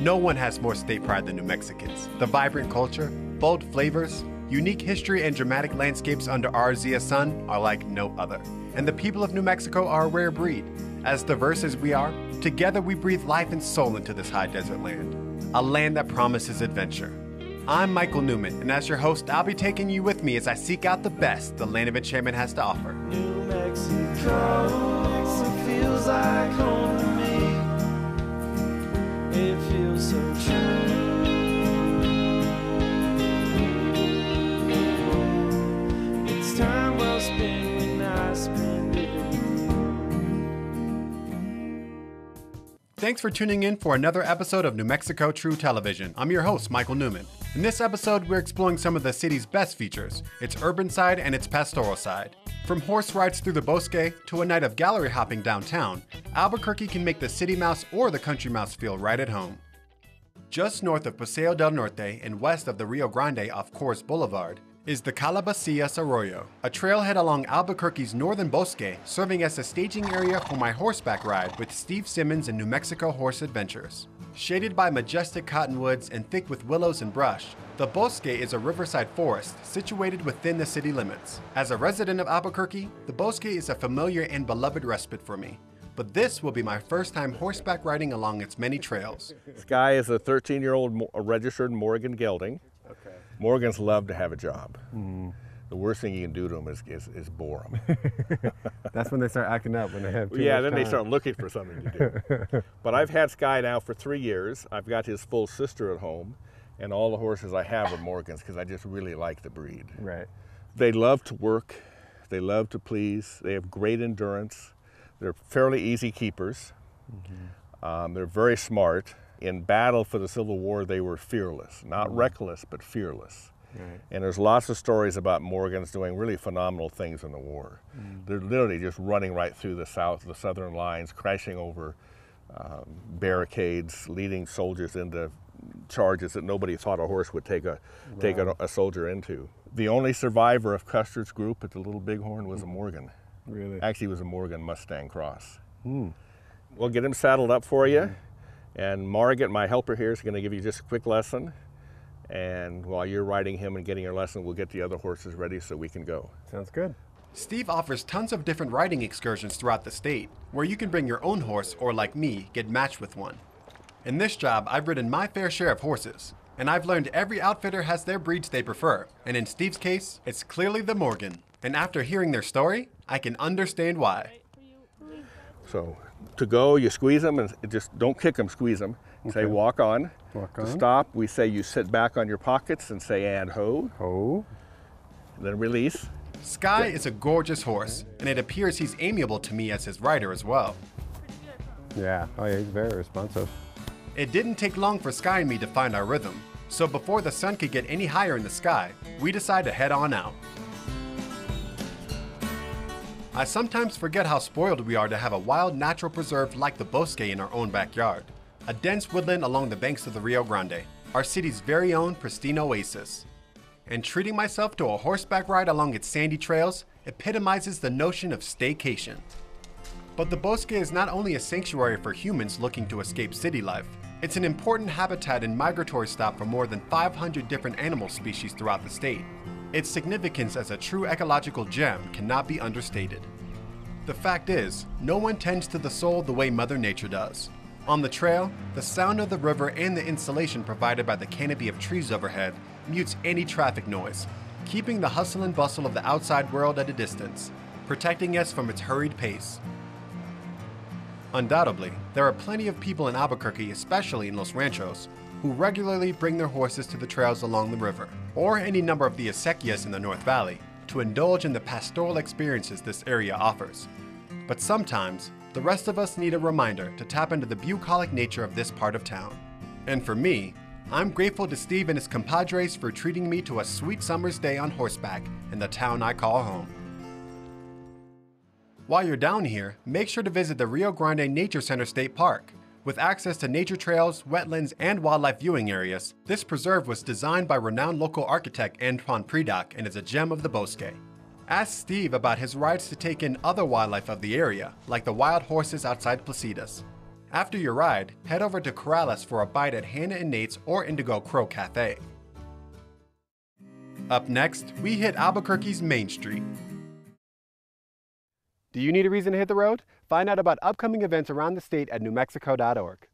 No one has more state pride than New Mexicans. The vibrant culture, bold flavors, unique history, and dramatic landscapes under our Zia sun are like no other. And the people of New Mexico are a rare breed. As diverse as we are, together we breathe life and soul into this high desert land. A land that promises adventure. I'm Michael Newman, and as your host, I'll be taking you with me as I seek out the best the land of enchantment has to offer. New Mexico, it It feels so true. Thanks for tuning in for another episode of New Mexico True Television. I'm your host, Michael Newman. In this episode, we're exploring some of the city's best features its urban side and its pastoral side. From horse rides through the Bosque to a night of gallery hopping downtown, Albuquerque can make the city mouse or the country mouse feel right at home. Just north of Paseo del Norte and west of the Rio Grande off Coors Boulevard is the Calabacillas Arroyo, a trailhead along Albuquerque's northern bosque, serving as a staging area for my horseback ride with Steve Simmons and New Mexico Horse Adventures. Shaded by majestic cottonwoods and thick with willows and brush, the bosque is a riverside forest situated within the city limits. As a resident of Albuquerque, the bosque is a familiar and beloved respite for me. But this will be my first time horseback riding along its many trails. Sky is a 13 year old registered Morgan gelding. Morgans love to have a job. The worst thing you can do to them is, is, is bore them. That's when they start acting up when they have too yeah, then they start looking for something to do. but I've had Sky now for three years. I've got his full sister at home, and all the horses I have are Morgans because I just really like the breed. Right. They love to work, they love to please, they have great endurance, they're fairly easy keepers, um, they're very smart. In battle for the Civil War, they were fearless, not mm. reckless, but fearless. Right. And there's lots of stories about Morgans doing really phenomenal things in the war. Mm. They're literally just running right through the south, the southern lines, crashing over um, barricades, leading soldiers into charges that nobody thought a horse would take a take a, a soldier into. The only survivor of Custer's group at the Little Bighorn was a mm. Morgan. Really. Actually, it was a Morgan Mustang Cross. Hmm. We'll get him saddled up for you, and Margaret, my helper here, is going to give you just a quick lesson. And while you're riding him and getting your lesson, we'll get the other horses ready so we can go. Sounds good. Steve offers tons of different riding excursions throughout the state, where you can bring your own horse or, like me, get matched with one. In this job, I've ridden my fair share of horses, and I've learned every outfitter has their breeds they prefer, and in Steve's case, it's clearly the Morgan. And after hearing their story, I can understand why. So to go, you squeeze them and just don't kick them, squeeze them. Say walk on. Walk To on. stop, we say you sit back on your pockets and say and ho, Ho. and then release. Sky is a gorgeous horse, and it appears he's amiable to me as his rider as well. Yeah. Oh yeah, he's very responsive. It didn't take long for Sky and me to find our rhythm, so before the sun could get any higher in the sky, we decided to head on out. I sometimes forget how spoiled we are to have a wild natural preserve like the Bosque in our own backyard, a dense woodland along the banks of the Rio Grande, our city's very own pristine oasis. And treating myself to a horseback ride along its sandy trails epitomizes the notion of staycation. But the Bosque is not only a sanctuary for humans looking to escape city life, it's an important habitat and migratory stop for more than 500 different animal species throughout the state. Its significance as a true ecological gem cannot be understated. The fact is, no one tends to the soul the way Mother Nature does. On the trail, the sound of the river and the insulation provided by the canopy of trees overhead mutes any traffic noise, keeping the hustle and bustle of the outside world at a distance, protecting us from its hurried pace. Undoubtedly, there are plenty of people in Albuquerque, especially in Los Ranchos, who regularly bring their horses to the trails along the river, or any number of the acequias in the North Valley, to indulge in the pastoral experiences this area offers. But sometimes, the rest of us need a reminder to tap into the bucolic nature of this part of town. And for me, I'm grateful to Steve and his compadres for treating me to a sweet summer's day on horseback in the town I call home. While you're down here, make sure to visit the Rio Grande Nature Center State Park. With access to nature trails, wetlands, and wildlife viewing areas, this preserve was designed by renowned local architect Antoine Predock and is a gem of the Bosque. Ask Steve about his rides to take in other wildlife of the area, like the wild horses outside Placitas. After your ride, head over to Corrales for a bite at Hannah and Nate's or Indigo Crow Cafe. Up next, we hit Albuquerque's Main Street. Do you need a reason to hit the road? Find out about upcoming events around the state at newmexico.org.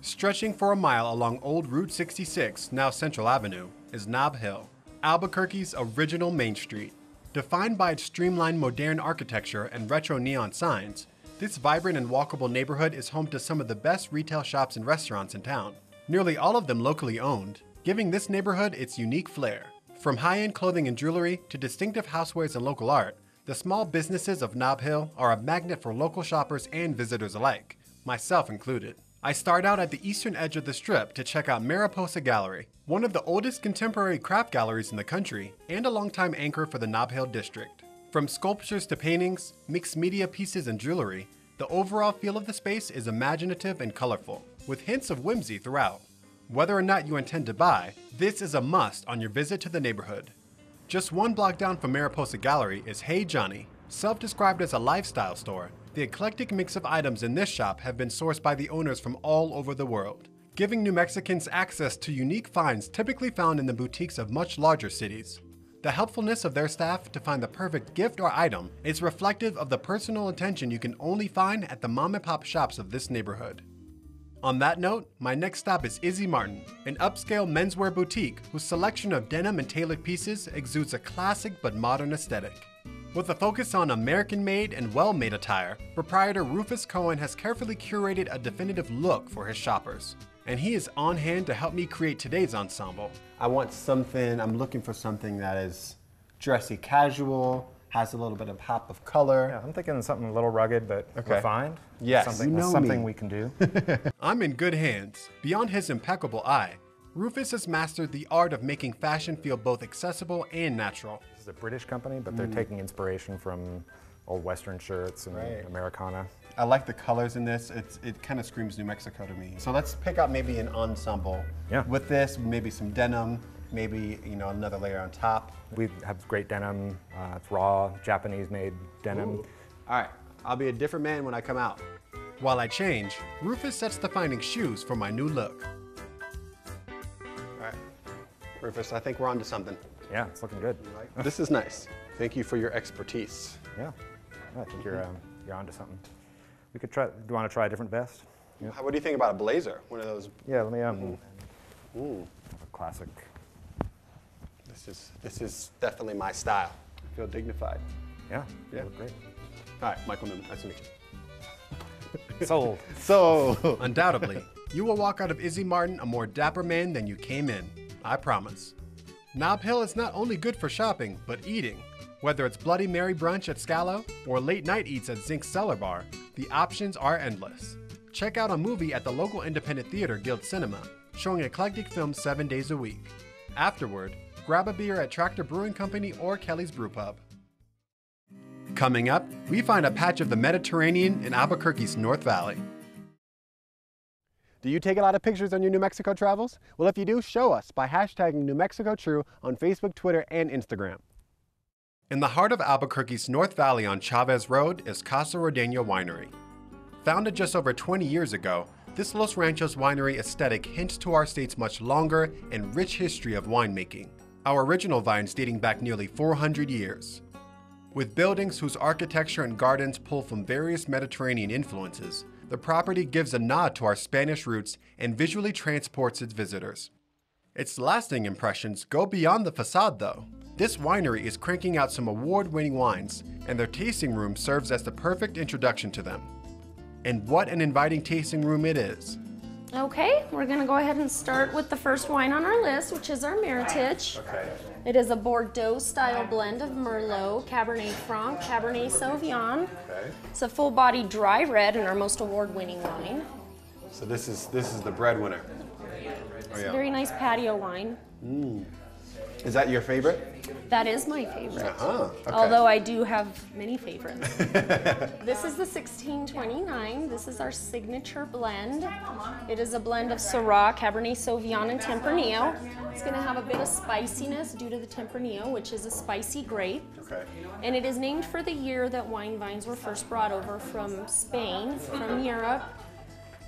Stretching for a mile along Old Route 66, now Central Avenue, is Nob Hill, Albuquerque's original Main Street. Defined by its streamlined modern architecture and retro neon signs, this vibrant and walkable neighborhood is home to some of the best retail shops and restaurants in town, nearly all of them locally owned, giving this neighborhood its unique flair. From high end clothing and jewelry to distinctive housewares and local art, the small businesses of Nob Hill are a magnet for local shoppers and visitors alike, myself included. I start out at the eastern edge of the strip to check out Mariposa Gallery, one of the oldest contemporary craft galleries in the country and a longtime anchor for the Nob Hill district. From sculptures to paintings, mixed media pieces, and jewelry, the overall feel of the space is imaginative and colorful, with hints of whimsy throughout. Whether or not you intend to buy, this is a must on your visit to the neighborhood. Just one block down from Mariposa Gallery is Hey Jhonny, self described as a lifestyle store. The eclectic mix of items in this shop have been sourced by the owners from all over the world, giving New Mexicans access to unique finds typically found in the boutiques of much larger cities. The helpfulness of their staff to find the perfect gift or item is reflective of the personal attention you can only find at the mom and pop shops of this neighborhood. On that note, my next stop is Izzy Martin, an upscale menswear boutique whose selection of denim and tailored pieces exudes a classic but modern aesthetic. With a focus on American made and well made attire, proprietor Rufus Cohen has carefully curated a definitive look for his shoppers. And he is on hand to help me create today's ensemble. I want something, I'm looking for something that is dressy casual, has a little bit of pop of color. Yeah, I'm thinking something a little rugged but Okay. refined. Yes. something, You know something me. we can do. I'm in good hands. Beyond his impeccable eye, Rufus has mastered the art of making fashion feel both accessible and natural. this is a British company, but they're mm. taking inspiration from old Western shirts and Right. Americana. I like the colors in this. It's, it kind of screams New Mexico to me. So let's pick out maybe an ensemble. Yeah. With this, maybe some denim, maybe you know another layer on top. We have great denim. Uh, it's raw, Japanese-made denim. All right, I'll be a different man when I come out. While I change, Rufus sets to finding shoes for my new look. All right, Rufus, I think we're onto something. Yeah, it's looking good. this is nice. Thank you for your expertise. Yeah, Yeah, I think you're um, you're onto something. We could try. Do you want to try a different vest? What do you think about a blazer? One of those. Yeah, let me um. A classic. This is this is definitely my style. I feel dignified. Yeah, Yeah. look great. All right, Michael Newman. Nice to meet you. Sold. So, undoubtedly, you will walk out of Izzy Martin a more dapper man than you came in. I promise. Nob Hill is not only good for shopping, but eating. Whether it's Bloody Mary brunch at Scalo or late night eats at Zinc Cellar Bar, the options are endless. Check out a movie at the local independent theater Guild Cinema, showing eclectic films seven days a week. Afterward, grab a beer at Tractor Brewing Company or Kelly's Brew Pub. Coming up, we find a patch of the Mediterranean in Albuquerque's North Valley. Do you take a lot of pictures on your New Mexico travels? Well, if you do, show us by hashtagging New Mexico True on Facebook, Twitter, and Instagram. In the heart of Albuquerque's North Valley on Chavez Road is Casa Rondeña Winery. Founded just over 20 years ago, this Los Ranchos winery aesthetic hints to our state's much longer and rich history of winemaking, our original vines dating back nearly 400 years. With buildings whose architecture and gardens pull from various Mediterranean influences, the property gives a nod to our Spanish roots and visually transports its visitors. Its lasting impressions go beyond the facade, though. This winery is cranking out some award winning wines, and their tasting room serves as the perfect introduction to them. And what an inviting tasting room it is! Okay, we're gonna go ahead and start with the first wine on our list, which is our Meritage. Okay. It is a Bordeaux style blend of Merlot, Cabernet Franc, Cabernet Sauvignon. Okay. It's a full body dry red and our most award winning wine. So this is this is the breadwinner. Oh yeah. a Very nice patio wine. Mm. Is that your favorite? That is my favorite. Uh-huh. Okay. Although I do have many favorites. this is the 1629. This is our signature blend. It is a blend of Syrah, Cabernet Sauvignon, and Tempranillo. It's going to have a bit of spiciness due to the Tempranillo, which is a spicy grape. Okay. And it is named for the year that wine vines were first brought over from Spain, from Europe.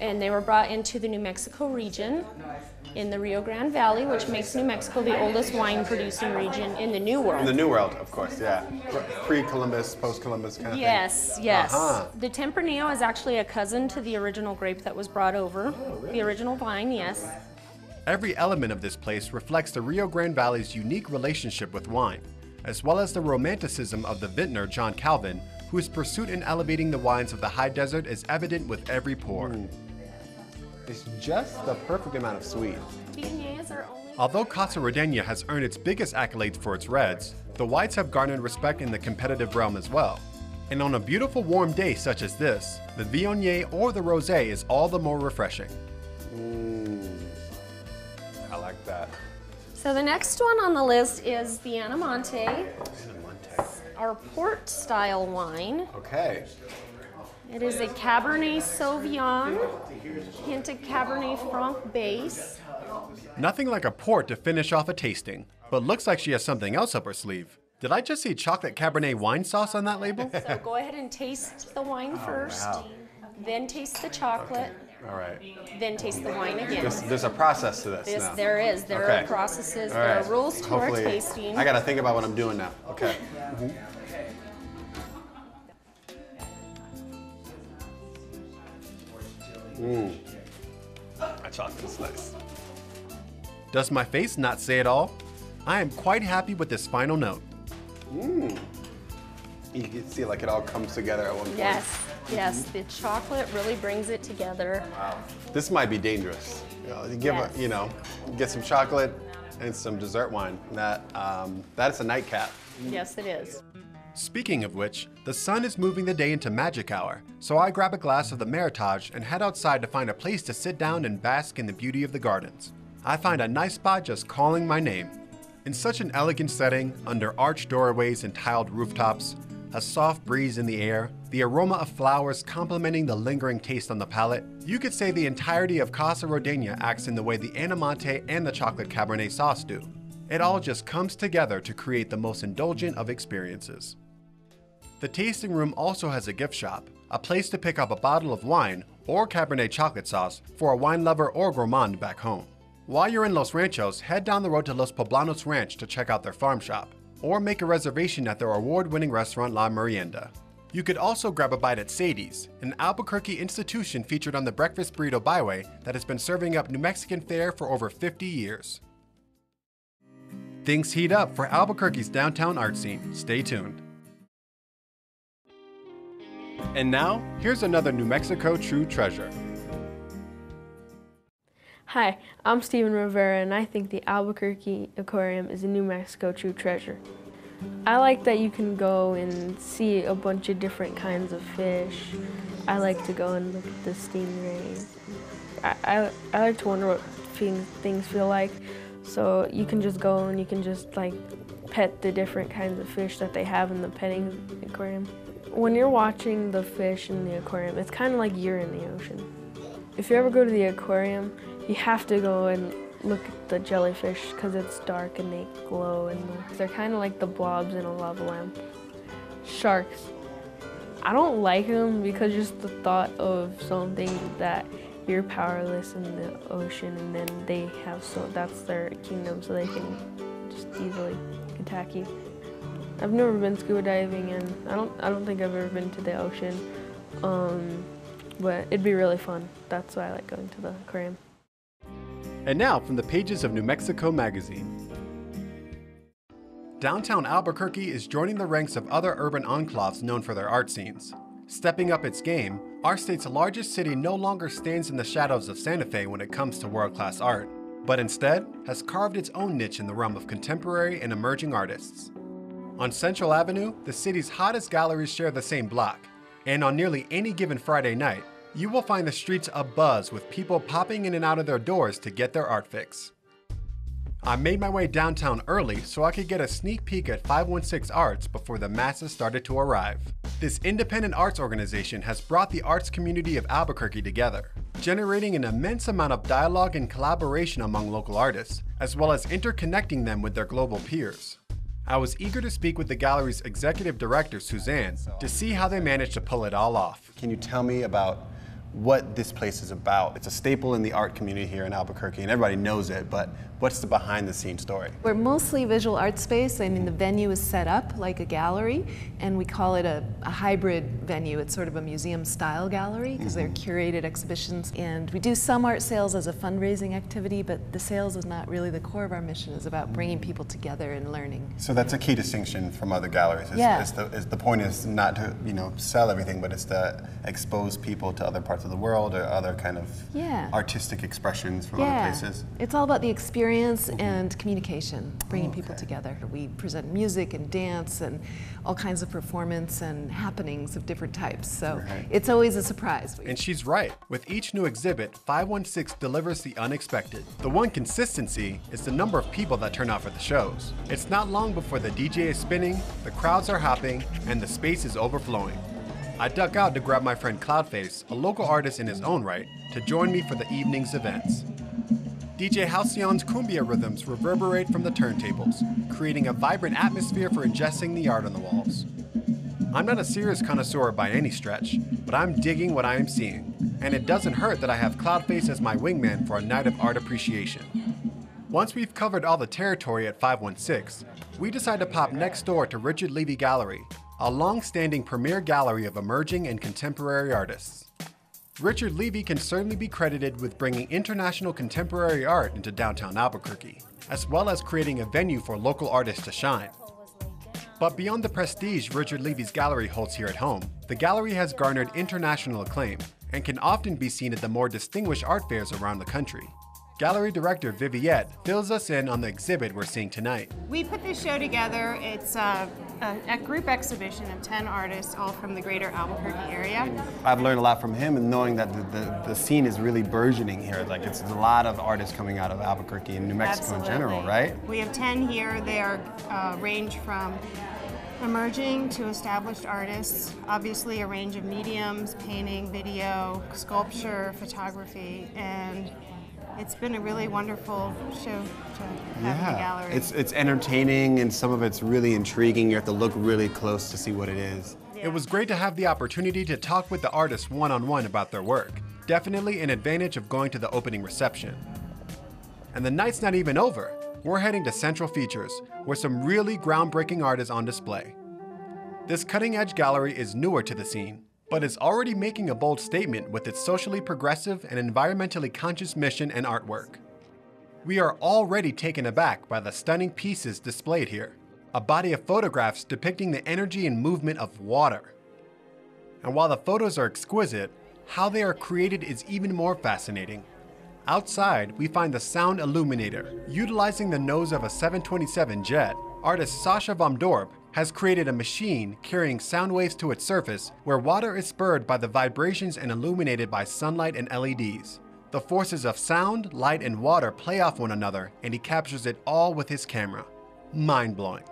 And they were brought into the New Mexico region in the Rio Grande Valley, which makes New Mexico the oldest wine producing region in the New World. In the New World, of course, yeah. Pre-Columbus, post-Columbus kind of Yes, yes. Uh-huh. The Tempranillo is actually a cousin to the original grape that was brought over. The original vine, yes. Every element of this place reflects the Rio Grande Valley's unique relationship with wine, as well as the romanticism of the vintner John Calvin, whose pursuit in elevating the wines of the high desert is evident with every pour. It's just the perfect amount of sweet. Viogniers are only Although Casa Rondeña has earned its biggest accolades for its reds, the whites have garnered respect in the competitive realm as well. And on a beautiful warm day such as this, the Viognier or the Rosé is all the more refreshing. Mm. I like that. So the next one on the list is the Anamonte, our port style wine. Okay. It is a Cabernet Sauvignon, hint of Cabernet Franc base. Nothing like a port to finish off a tasting, but looks like she has something else up her sleeve. Did I just see chocolate Cabernet wine sauce on that label? So go ahead and taste the wine first, then taste the chocolate, All right. then taste the wine again. There's, there's a process to this, This, now. there is. There Okay. are processes. All There are rules to Hopefully- our tasting. I gotta think about what I'm doing now. Okay. Mm. That chocolate's nice. Does my face not say it all? I am quite happy with this final note. Mmm. You can see like it all comes together at one point. Yes, yes. The chocolate really brings it together. Wow. This might be dangerous. You know, you give Yes. a, you know, get some chocolate and some dessert wine. That um, that's a nightcap. Yes, it is. Speaking of which, the sun is moving the day into magic hour, so I grab a glass of the Meritage and head outside to find a place to sit down and bask in the beauty of the gardens. I find a nice spot just calling my name. In such an elegant setting, under arched doorways and tiled rooftops, a soft breeze in the air, the aroma of flowers complementing the lingering taste on the palate, you could say the entirety of Casa Rondeña acts in the way the Anamonte and the chocolate Cabernet sauce do. It all just comes together to create the most indulgent of experiences. The tasting room also has a gift shop, a place to pick up a bottle of wine or Cabernet chocolate sauce for a wine lover or gourmand back home. While you're in Los Ranchos, head down the road to Los Poblanos Ranch to check out their farm shop, or make a reservation at their award winning restaurant La Merienda. You could also grab a bite at Sadie's, an Albuquerque institution featured on the Breakfast Burrito Byway that has been serving up New Mexican fare for over 50 years. Things heat up for Albuquerque's downtown art scene. Stay tuned. And now, here's another New Mexico true treasure. Hi, I'm Steven Rivera, and I think the Albuquerque Aquarium is a New Mexico true treasure. I like that you can go and see a bunch of different kinds of fish. I like to go and look at the stingrays. I, I, I like to wonder what things, things feel like. So you can just go and you can just like pet the different kinds of fish that they have in the petting aquarium. When you're watching the fish in the aquarium, it's kind of like you're in the ocean. If you ever go to the aquarium, you have to go and look at the jellyfish because it's dark and they glow and they're kind of like the blobs in a lava lamp. Sharks. I don't like them because just the thought of something that you're powerless in the ocean and then they have so that's their kingdom so they can just easily attack you. I've never been scuba diving and I don't I don't think I've ever been to the ocean. Um, but it'd be really fun. That's why I like going to the aquarium. And now from the pages of New Mexico Magazine. Downtown Albuquerque is joining the ranks of other urban enclaves known for their art scenes. Stepping up its game, our state's largest city no longer stands in the shadows of Santa Fe when it comes to world class art, but instead has carved its own niche in the realm of contemporary and emerging artists. On Central Avenue, the city's hottest galleries share the same block, and on nearly any given Friday night, you will find the streets abuzz with people popping in and out of their doors to get their art fix. I made my way downtown early so I could get a sneak peek at 516 Arts before the masses started to arrive. This independent arts organization has brought the arts community of Albuquerque together, generating an immense amount of dialogue and collaboration among local artists, as well as interconnecting them with their global peers. I was eager to speak with the gallery's executive director, Suzanne, to see how they managed to pull it all off. Can you tell me about what this place is about. It's a staple in the art community here in Albuquerque, and everybody knows it, but what's the behind the scenes story? We're mostly visual art space. I mean, the venue is set up like a gallery, and we call it a, a hybrid venue. It's sort of a museum style gallery because they're mm-hmm. curated exhibitions. And we do some art sales as a fundraising activity, but the sales is not really the core of our mission. It's about bringing people together and learning. So that's a key distinction from other galleries. Is, Yeah. is the, is the point is not to you know sell everything, but it's to expose people to other parts of the world or other kind of Yeah. artistic expressions from yeah. other places. It's all about the experience mm-hmm. and communication, bringing oh, people together. We present music and dance and all kinds of performance and happenings of different types. So Right. it's always a surprise. And she's right. With each new exhibit, 516 delivers the unexpected. The one consistency is the number of people that turn out for the shows. It's not long before the DJ is spinning, the crowds are hopping, and the space is overflowing. I duck out to grab my friend Cloudface, a local artist in his own right, to join me for the evening's events. DJ Halcyon's cumbia rhythms reverberate from the turntables, creating a vibrant atmosphere for ingesting the art on the walls. I'm not a serious connoisseur by any stretch, but I'm digging what I am seeing, and it doesn't hurt that I have Cloudface as my wingman for a night of art appreciation. Once we've covered all the territory at 516, we decide to pop next door to Richard Levy Gallery, a long-standing premier gallery of emerging and contemporary artists. Richard Levy can certainly be credited with bringing international contemporary art into downtown Albuquerque, as well as creating a venue for local artists to shine. But beyond the prestige Richard Levy's gallery holds here at home, the gallery has garnered international acclaim and can often be seen at the more distinguished art fairs around the country. Gallery director Viviette fills us in on the exhibit we're seeing tonight. We put this show together. It's a, a, a group exhibition of 10 artists, all from the greater Albuquerque area. I've learned a lot from him and knowing that the, the, the scene is really burgeoning here. Like it's a lot of artists coming out of Albuquerque and New Mexico in general, right? We have 10 here. They are uh, range from emerging to established artists. Obviously, a range of mediums painting, video, sculpture, photography, and it's been a really wonderful show to have in the gallery. It's it's entertaining and some of it's really intriguing. You have to look really close to see what it is. It was great to have the opportunity to talk with the artists one on one about their work. Definitely an advantage of going to the opening reception. And the night's not even over. We're heading to Central Features, where some really groundbreaking art is on display. This cutting edge gallery is newer to the scene, but is already making a bold statement with its socially progressive and environmentally conscious mission and artwork. We are already taken aback by the stunning pieces displayed here, a body of photographs depicting the energy and movement of water. And while the photos are exquisite, how they are created is even more fascinating. Outside, we find the Sound Illuminator. Utilizing the nose of a 727 jet, artist Sasha Vom Dorp has created a machine carrying sound waves to its surface where water is spurred by the vibrations and illuminated by sunlight and LEDs. The forces of sound, light, and water play off one another, and he captures it all with his camera. Mind blowing.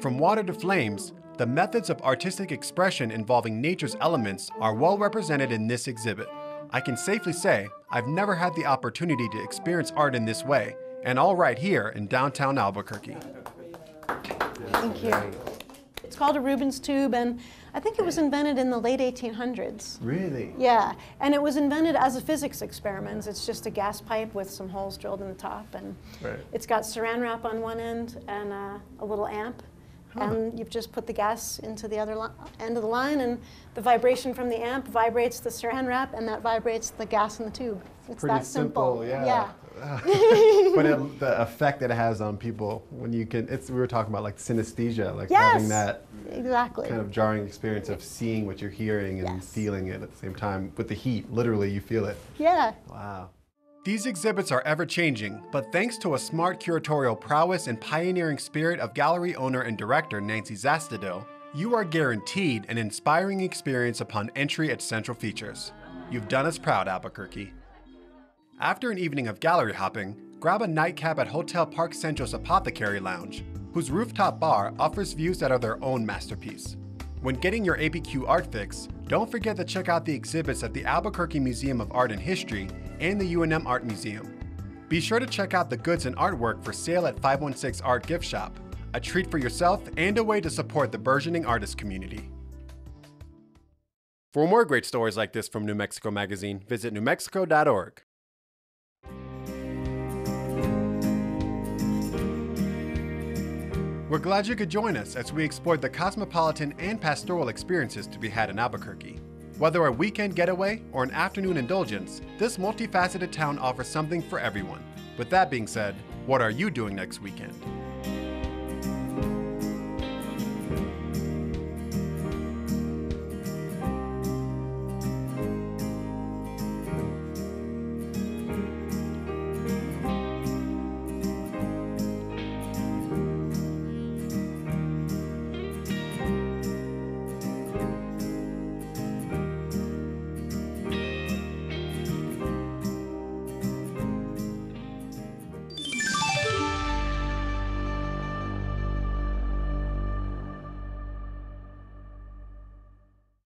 From water to flames, the methods of artistic expression involving nature's elements are well represented in this exhibit. I can safely say I've never had the opportunity to experience art in this way, and all right here in downtown Albuquerque. Thank you. It's called a Rubens tube, and I think it was invented in the late 1800s. Really? Yeah, and it was invented as a physics experiment. It's just a gas pipe with some holes drilled in the top, and Right. it's got saran wrap on one end and uh, a little amp. Oh. And you've just put the gas into the other end of the line, and the vibration from the amp vibrates the saran wrap, and that vibrates the gas in the tube. It's Pretty that simple. yeah. but it, the effect that it has on people when you can, it's we were talking about like synesthesia, like having that exactly. kind of jarring experience of seeing what you're hearing and Yes. feeling it at the same time. With the heat, literally, you feel it. Yeah. Wow. These exhibits are ever changing, but thanks to a smart curatorial prowess and pioneering spirit of gallery owner and director Nancy Zastudil, you are guaranteed an inspiring experience upon entry at Central Features. You've done us proud, Albuquerque. After an evening of gallery hopping, grab a nightcap at Hotel Park Central's Apothecary Lounge, whose rooftop bar offers views that are their own masterpiece. When getting your ABQ art fix, don't forget to check out the exhibits at the Albuquerque Museum of Art and History and the UNM Art Museum. Be sure to check out the goods and artwork for sale at 516 Art Gift Shop, a treat for yourself and a way to support the burgeoning artist community. For more great stories like this from New Mexico Magazine, visit newmexico.org. We're glad you could join us as we explored the cosmopolitan and pastoral experiences to be had in Albuquerque. Whether a weekend getaway or an afternoon indulgence, this multifaceted town offers something for everyone. With that being said, what are you doing next weekend?